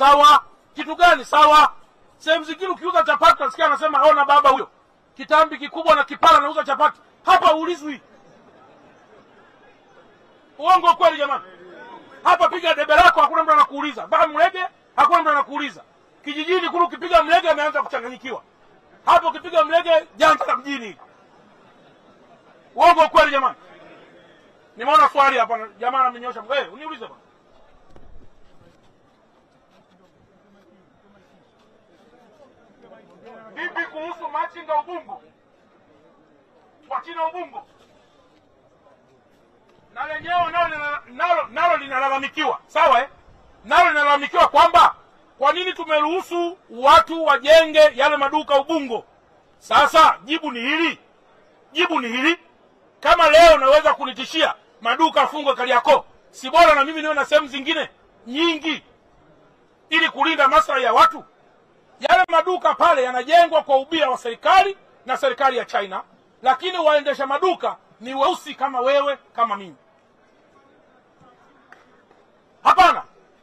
sawa? Kitu gani sawa? Sehemu zingine ukiuza chapati nasikia anasema ona baba huyo. Kitambi kikubwa na kipala anauza chapati. Hapa uulizwi uongo kweli jamani? Hapa piga debe lako hakuna mtu anakuuliza. Mpaka mlege hakuna mtu anakuuliza. Kijijini kule ukipiga mlege ameanza kuchanganyikiwa. Hapo ukipiga mlege janga la mjini uongo kweli jamani? Nimeona swali hapa jamaa amenyosha hey, uniulize bwana vipi kuhusu machinga ubungo wachina ubungo na lenyewe nalo nalo linalalamikiwa. Sawa eh? nalo linalalamikiwa kwamba kwa nini tumeruhusu watu wajenge yale maduka ubungo sasa jibu ni hili. Jibu ni hili. Kama leo naweza kunitishia maduka afungwe kariakoo si bora na mimi niwe na sehemu zingine nyingi ili kulinda maslahi ya watu yale maduka pale yanajengwa kwa ubia wa serikali na serikali ya china lakini waendesha maduka ni weusi kama wewe kama mimi. Hapana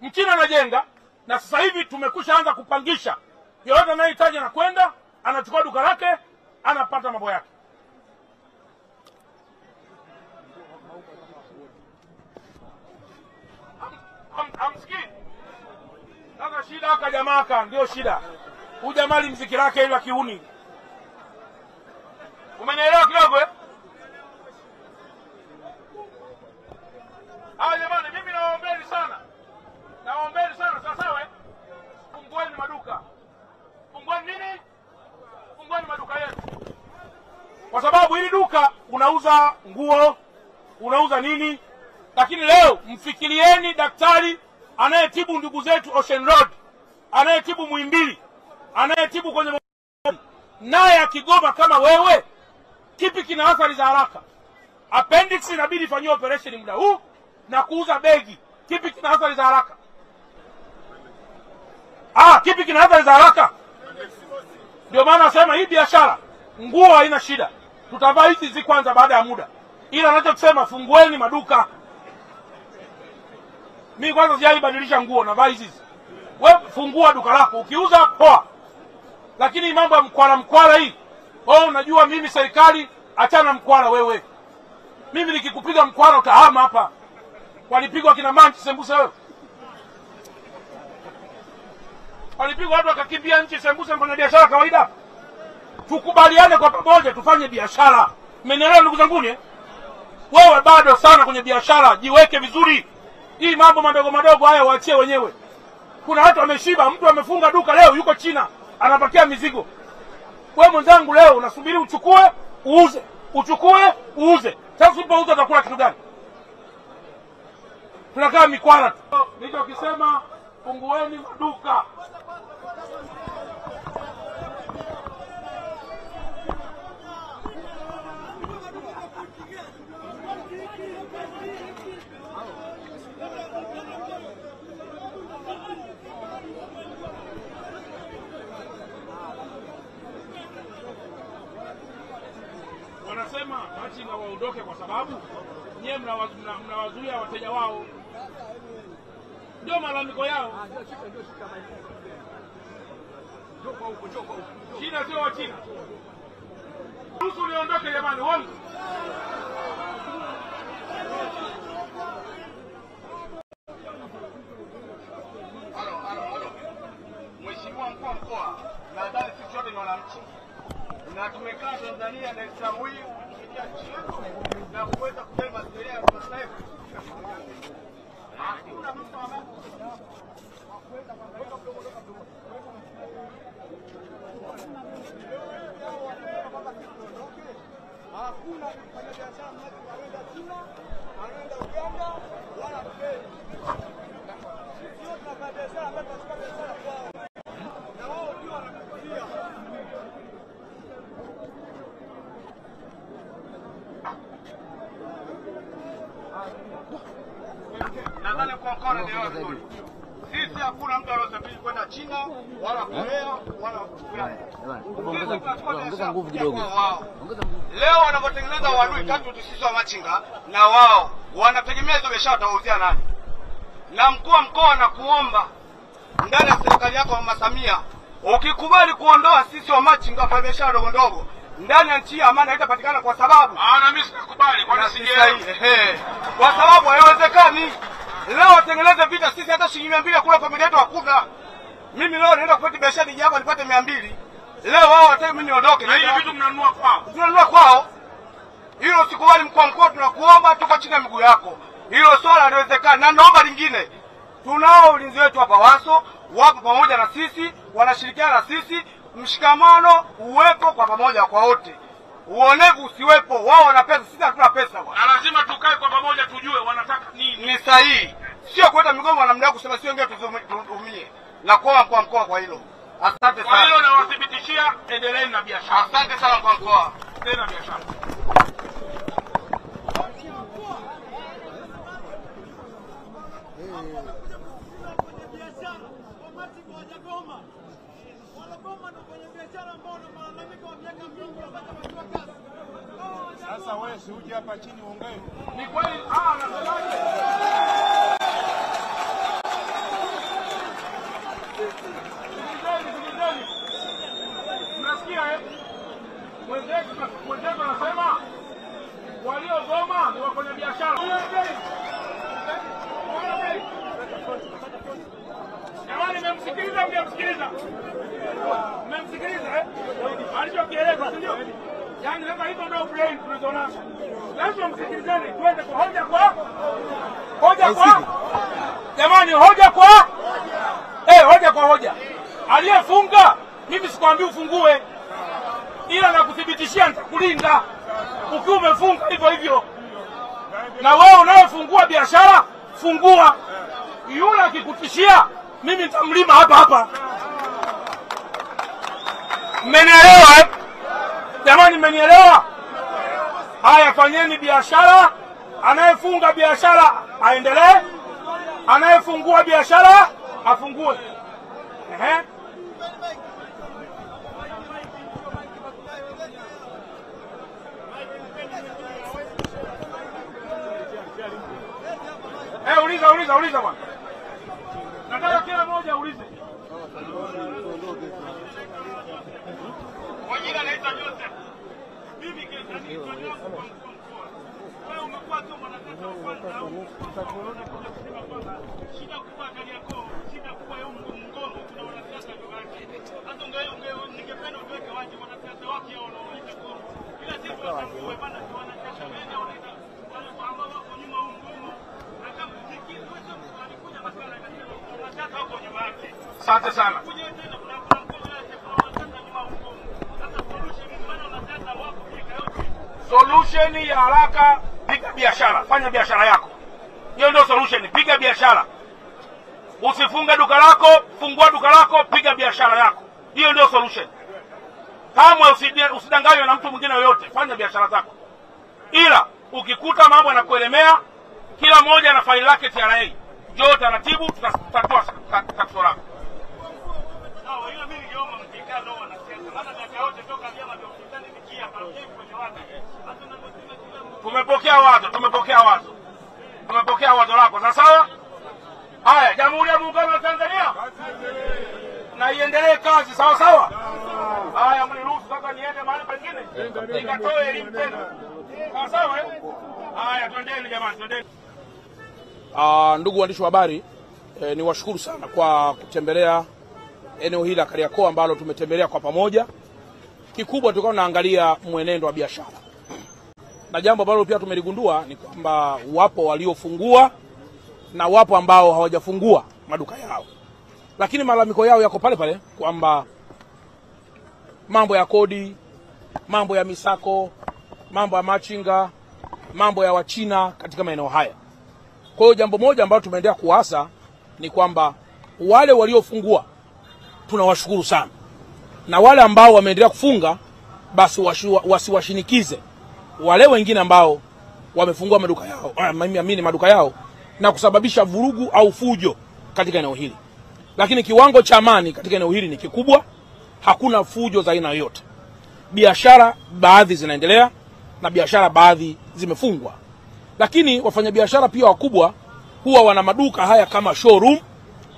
mchina anajenga na sasa hivi tumekwisha anza kupangisha. Yoyote anayehitaji anakwenda anachukua duka lake anapata mambo yake. Sasa shida aka jamaa aka ndio shida huyu mali mziki lake ili la kiuni umenielewa kidogo eh? haya jamani mimi nawaombeni sana. Nawaombeni sana sawasawa eh? fungueni maduka. Fungueni nini? Fungueni maduka yetu. Kwa sababu hili duka unauza nguo unauza nini? Lakini leo mfikirieni daktari anayetibu ndugu zetu ocean road anayetibu mwimbili anayetibu kwenye naye akigoma kama wewe kipi kina athari za haraka? Appendix inabidi ifanyiwe operation muda huu na kuuza begi. Kipi kina athari za haraka? Ah, kipi kina athari za haraka? Ndio maana nasema hii biashara nguo haina shida. Tutavaa hizi hizi kwanza baada ya muda. Ila anachokisema fungueni maduka. Mimi kwanza sijaibadilisha nguo navaa hizi hizi Wewe fungua duka lako. Ukiuza poa lakini mambo ya mkwala mkwala hii. Oh, unajua mimi serikali achana mkwala wewe. Mimi nikikupiga mkwala utahama hapa. Walipigwa kina manchi sembuse wewe? Walipigwa watu wakakimbia nchi sembuse mfanya biashara kawaida. Tukubaliane kwa pamoja tufanye biashara. Menelewa ndugu zanguni eh? wewe bado sana kwenye biashara jiweke vizuri. Hii mambo madogo madogo haya waachie wenyewe. Kuna watu wameshiba mtu amefunga duka leo yuko china anapakia mizigo. We mwenzangu leo unasubiri uchukue uuze. Uchukue uuze. Sasa usipouza utakula kitu gani? Tunakaa mikwara tu. Nilichokisema fungueni maduka waondoke kwa sababu nyewe mnawazuia mna, mnawazuia wateja wao. Ndio malalamiko yao. China sio wa china. Ruhusu niondoke jamani. Mheshimiwa mkuu wa mkoa, nadhani sisi wote ni wananchi. Na tumekaa Tanzania Dar es Salaam hii na kuweza kubeba sheria ya kimataifa. Hakuna mtu ambaye hakuna mfanyabiashara mmoja anaenda China, anaenda Uganda wala Kenya. Sio tunafanya biashara ambayo tunachukua biashara kwao, na wao ndio wanatuzuia. nadhani kwa vizuri. Sisi hakuna mtu anayesafiri kwenda China wala Korea wala ongeza nguvu biashara kwa wao. Leo wanavyotengeneza wadui tatu tusisi wa machinga na wao, wanategemea hizo biashara watawauzia nani? Na mkuu wa mkoa anakuomba ndani ya serikali yako Mama Samia, ukikubali kuondoa sisi wamachinga wafanyabiashara ndogo ndogo ndani ya nchi hii, amani haitapatikana kwa sababu Ah, na mimi sikubali kwa sababu haiwezekani leo watengeneze vita, sisi hata shilingi mia mbili ya kula familia yetu hakuna. Mimi leo naenda kufanya biashara nije hapa nipate mia mbili leo wao wataki mimi niondoke, Na hiyo vitu mnanunua kwao. tunanunua kwao. Hilo sikubali, mkuu mkuu, mkoa, tunakuomba, tuko chini ya miguu yako. Hilo swala haliwezekani, na naomba lingine, tunao ulinzi wetu hapa Waso, wapo pamoja na sisi, wanashirikiana na sisi, mshikamano uwepo kwa pamoja kwa wote, uonevu usiwepo. Wao wana pesa, sisi hatuna pesa bwana. Na lazima tukae kwa pamoja tujue wanataka nini. Ni sahihi, sio kuleta migomo na mdau kusema sio wengine tuzumie na kwa mkoa mkoa kwa hilo. Asante sana, Kwa hilo nawathibitishia, endeleeni na biashara. asante sana kwa mkoa. Tena biashara. kwenye biashara wamachinga wajagoma wanagoma na kwenye biashara ambao wana malalamiko wa miaka mingi wapata kazi Sasa wewe si uje hapa chini uongee. Ni kweli ah, nasemaje? Mnasikia eh? Mwenzetu anasema waliogoma ni wafanyabiashara. Jamani, mmemsikiliza Mmemsikiliza? Mmemsikiliza eh? Alichokieleza, si ndio? Yaani sasa hizo ndio brain tulizonazo. Lazima kwa hoja kwa hoja kwa jamani, hoja kwa eh, hoja kwa hoja. Aliyefunga mimi sikwambii ufungue, ila nakuthibitishia nitakulinda ukiwa umefunga hivyo hivyo. Na wewe unayefungua biashara fungua, yule akikutishia mimi nitamlima hapa hapa. Mmenielewa eh? Jamani, mmenielewa? Haya, fanyeni biashara. Anayefunga biashara aendelee, anayefungua biashara afungue. Ehe. Eh, uliza uliza uliza bwana. Nataka kila mmoja aulize. Kwa jina naitwa Joseph. Mimi kesa naitwa Joseph kwa mkuu wa mkoa. Wewe umekuwa tu mwanasiasa wa kwanza au unakuja kusema kwamba shida kubwa Kariakoo, shida kubwa ya humu kuna wanasiasa ndio wake. Sasa unge unge ningependa uweke wazi wanasiasa wake hao wanaoita kwa. Ila sisi tunatambua bana wanasiasa wengi wanaita wale ambao wako nyuma humu Mgongo. Na kama wewe alikuja maswala ya wanasiasa wako nyuma yake. Asante sana. Kuja tena kuna kuna mkoa wake kuna wanasiasa nyuma humu Mgongo. Sasa solution ni maana wanasiasa wako Afrika yote. Solution ya haraka, piga biashara, fanya biashara yako. Hiyo ndio solution, piga biashara. Usifunge duka lako, fungua duka lako, piga biashara yako. Hiyo ndio solution. Kamwe usidanganywe na mtu mwingine yoyote, fanya biashara zako. Ila ukikuta mambo yanakuelemea, kila mmoja na faili lake TRA, njoo taratibu, tutatatua tatizo lako. Wanasiasa. Maana miaka yote toka vyama vya upinzani vikia kwenye watu. Tumepokea wazo, tumepokea wazo, tumepokea wazo lako. Sasa sawa. Haya, Jamhuri ya Muungano wa Tanzania na iendelee kazi sawa sawa. Haya, mniruhusu sasa niende mahali pengine nikatoe elimu tena, sawa sawa. eh? Haya, twendeni jamani, twendeni. Uh, ndugu waandishi wa habari eh, ni washukuru sana kwa kutembelea eneo hili la Kariakoo ambalo tumetembelea kwa pamoja. Kikubwa tulikuwa tunaangalia mwenendo wa biashara, na jambo ambalo pia tumeligundua ni kwamba wapo waliofungua na wapo ambao hawajafungua maduka yao, lakini malalamiko yao yako pale pale kwamba mambo ya kodi, mambo ya misako, mambo ya machinga, mambo ya wachina katika maeneo haya. Kwa hiyo jambo moja ambalo tumeendelea kuasa ni kwamba wale waliofungua tunawashukuru sana, na wale ambao wameendelea kufunga basi wasiwashinikize wale wengine ambao wamefungua maduka yao, ah, amini maduka yao na kusababisha vurugu au fujo katika eneo hili. Lakini kiwango cha amani katika eneo hili ni kikubwa, hakuna fujo za aina yoyote. Biashara baadhi zinaendelea na biashara baadhi zimefungwa lakini wafanyabiashara pia wakubwa huwa wana maduka haya kama showroom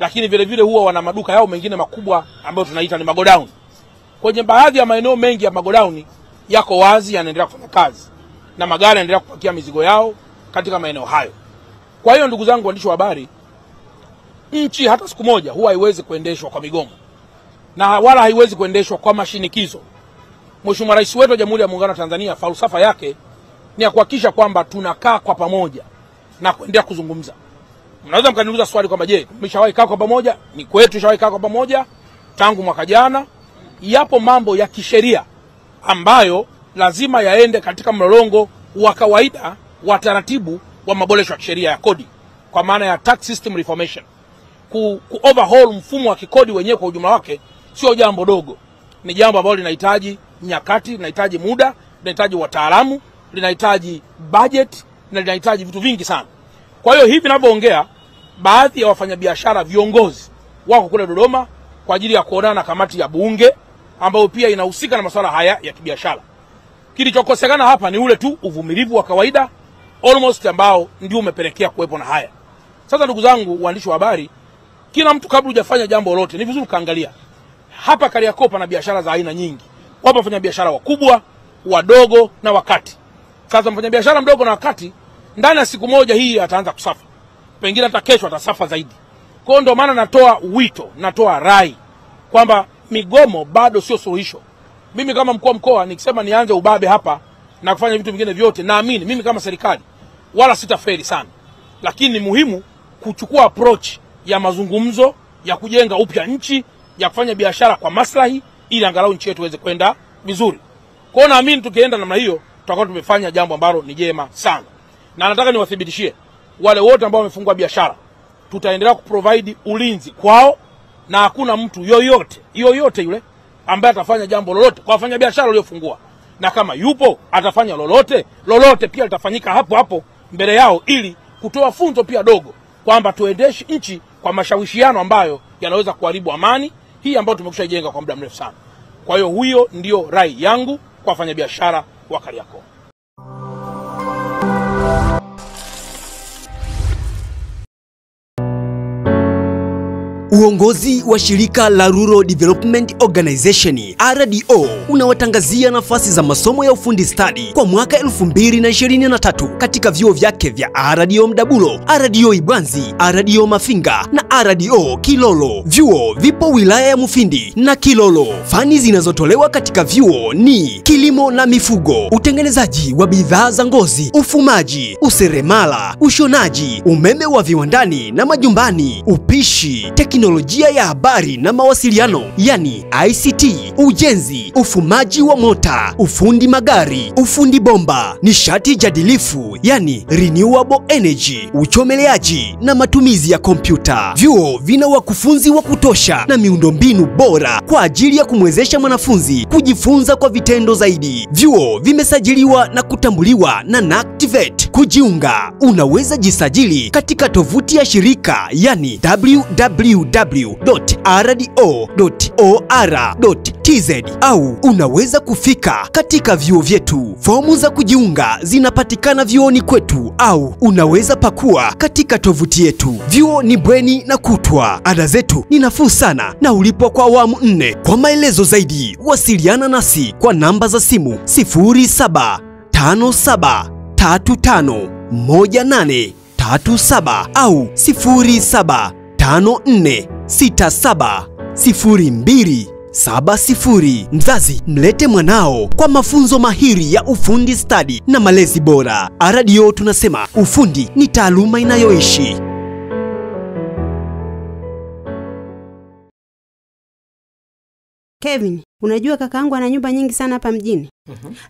lakini vile vile huwa wana maduka yao mengine makubwa ambayo tunaita ni magodown. Kwenye baadhi ya maeneo mengi ya magodown yako wazi, yanaendelea kufanya kazi na magari yanaendelea kupakia mizigo yao katika maeneo hayo. Kwa hiyo ndugu zangu waandishi wa habari, nchi hata siku moja huwa haiwezi kuendeshwa kwa migomo na wala haiwezi kuendeshwa kwa mashinikizo. Mheshimiwa Rais wetu wa Jamhuri ya Muungano wa Tanzania, falsafa yake ni ya kuhakikisha kwamba tunakaa kwa pamoja na kuendelea kuzungumza. Mnaweza mkaniuliza swali kwamba je, mmeshawahi kaa kwa pamoja? Ni kwetu tushawahi kaa kwa pamoja tangu mwaka jana. Yapo mambo ya kisheria ambayo lazima yaende katika mlolongo wa kawaida wa taratibu wa maboresho ya kisheria ya kodi, kwa maana ya tax system reformation. Ku, ku overhaul mfumo wa kikodi wenyewe kwa ujumla wake sio jambo dogo, ni jambo ambalo linahitaji nyakati, linahitaji muda, linahitaji wataalamu, linahitaji budget na linahitaji vitu vingi sana. Kwa hiyo hivi ninavyoongea, baadhi ya wafanyabiashara viongozi wako kule Dodoma kwa ajili ya kuonana na kamati ya Bunge ambayo pia inahusika na masuala haya ya kibiashara. Kilichokosekana hapa ni ule tu uvumilivu wa kawaida almost ambao ndio umepelekea kuwepo na haya. Sasa ndugu zangu waandishi wa habari, kila mtu kabla hujafanya jambo lolote ni vizuri kaangalia hapa Kariakoo pana biashara za aina nyingi. Wapo wafanyabiashara wakubwa, wadogo na wakati. Sasa mfanyabiashara mdogo na wakati ndani ya siku moja hii ataanza kusafa, pengine hata kesho atasafa zaidi. Kwa hiyo ndio maana natoa wito, natoa rai kwamba migomo bado sio suluhisho. Mimi kama mkuu wa mkoa nikisema nianze ubabe hapa na kufanya vitu vingine vyote, naamini mimi kama serikali wala sitafeli sana, lakini ni muhimu kuchukua approach ya mazungumzo ya kujenga upya nchi ya kufanya biashara kwa maslahi, ili angalau nchi yetu iweze kwenda vizuri. Kwa hiyo naamini tukienda namna hiyo tutakuwa tumefanya jambo ambalo ni jema sana, na nataka niwathibitishie wale wote ambao wamefungua biashara, tutaendelea kuprovide ulinzi kwao, na hakuna mtu yoyote yoyote yule ambaye atafanya jambo lolote kwa wafanyabiashara waliofungua, na kama yupo atafanya lolote lolote, pia litafanyika hapo hapo mbele yao, ili kutoa funzo pia dogo kwamba tuendeshe nchi kwa mashawishiano ambayo yanaweza kuharibu amani hii ambayo tumekusha jenga kwa muda mrefu sana. Kwa hiyo huyo ndio rai yangu kwa wafanyabiashara wa Kariakoo. Uongozi wa shirika la Rural Development Organization RDO unawatangazia nafasi za masomo ya ufundi stadi kwa mwaka 2023 katika vyuo vyake vya RDO Mdabulo, RDO Ibwanzi, RDO Mafinga na RDO Kilolo. Vyuo vipo wilaya ya Mufindi na Kilolo. Fani zinazotolewa katika vyuo ni kilimo na mifugo, utengenezaji wa bidhaa za ngozi, ufumaji, useremala, ushonaji, umeme wa viwandani na majumbani, upishi, teknolojia ya habari na mawasiliano yani ICT, ujenzi, ufumaji wa mota, ufundi magari, ufundi bomba, nishati jadilifu yani renewable energy, uchomeleaji na matumizi ya kompyuta. Vyuo vina wakufunzi wa kutosha na miundombinu bora kwa ajili ya kumwezesha mwanafunzi kujifunza kwa vitendo zaidi. Vyuo vimesajiliwa na kutambuliwa na NACTVET. Kujiunga, unaweza jisajili katika tovuti ya shirika yani www.rdo.or.tz au unaweza kufika katika vyuo vyetu. Fomu za kujiunga zinapatikana vyuoni kwetu au unaweza pakua katika tovuti yetu. Vyuo ni bweni na kutwa. Ada zetu ni nafuu sana na ulipwa kwa awamu nne. Kwa maelezo zaidi, wasiliana nasi kwa namba za simu 0757351837 au 0754670270. Mzazi, mlete mwanao kwa mafunzo mahiri ya ufundi stadi na malezi bora. RDO tunasema ufundi ni taaluma inayoishi. Kevin, unajua kakaangu ana nyumba nyingi sana hapa mjini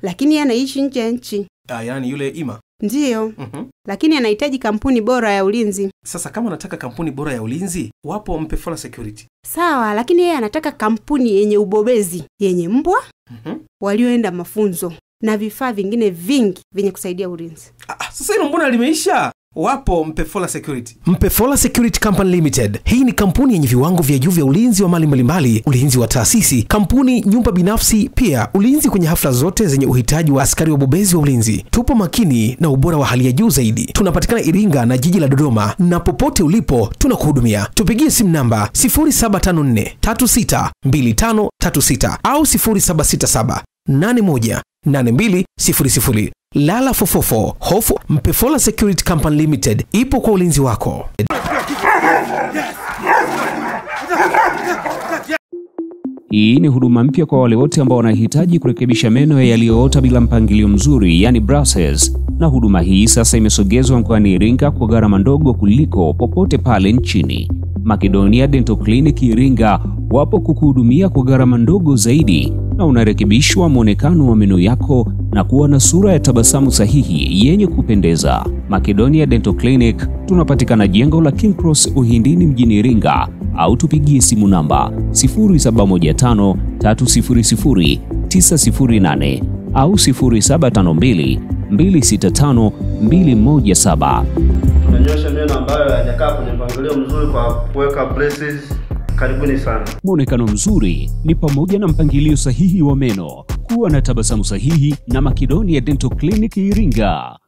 lakini yeye anaishi nje ya nchi. Ah, yani yule Ima. Ndiyo, -hmm. lakini anahitaji kampuni bora ya ulinzi. Sasa kama unataka kampuni bora ya ulinzi, wapo Mpefala Security. Sawa, lakini yeye anataka kampuni yenye ubobezi, yenye mbwa mm -hmm. walioenda mafunzo na vifaa vingine vingi vyenye kusaidia ulinzi. Ah, ah, sasa hilo mbona limeisha? Wapo Mpefola Security. Mpefola Security Company Limited. Hii ni kampuni yenye viwango vya juu vya ulinzi wa mali mbalimbali, ulinzi wa taasisi, kampuni, nyumba binafsi, pia ulinzi kwenye hafla zote zenye uhitaji wa askari wabobezi wa ulinzi. Tupo makini na ubora wa hali ya juu zaidi. Tunapatikana Iringa na jiji la Dodoma, na popote ulipo tunakuhudumia. Tupigie simu namba 0754362536 au 0767 818200. Lala fofofo, hofu Mpefola Security Company Limited ipo kwa ulinzi wako. Hii ni huduma mpya kwa wale wote ambao wanahitaji kurekebisha meno yaliyoota bila mpangilio mzuri, yani braces. Na huduma hii sasa imesogezwa mkoani Iringa kwa gharama ndogo kuliko popote pale nchini. Makedonia Dental Clinic Iringa wapo kukuhudumia kwa gharama ndogo zaidi, na unarekebishwa mwonekano wa meno yako na kuwa na sura ya tabasamu sahihi yenye kupendeza. Makedonia Dental Clinic tunapatikana jengo la King Cross Uhindini mjini Iringa, au tupigie simu namba 0715 300 908 au 0752 265 217. tunanyosha meno ambayo hayajakaa kwenye mpangilio mzuri kwa kuweka braces. Karibuni sana. Mwonekano mzuri ni pamoja na mpangilio sahihi wa meno, kuwa na tabasamu sahihi na Makedonia Dental Clinic Iringa.